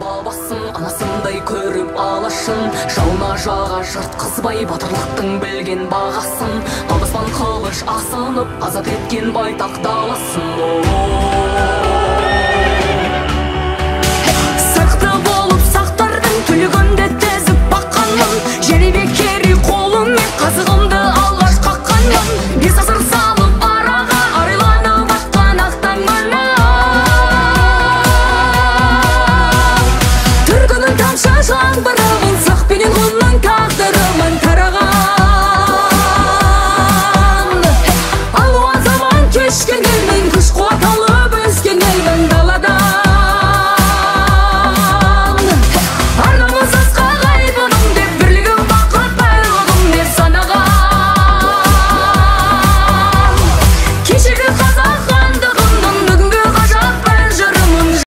бабасын анасындай көріп алашын. Жауына жаға жыртқызбай батырлықтың білген бағасын. Табыспан қылыш асынып азат еткен байтақ даласын. Сықты болып сақтардың түлігімді тізіп баққанмын. Қазығымды алғаш қаққанмын бес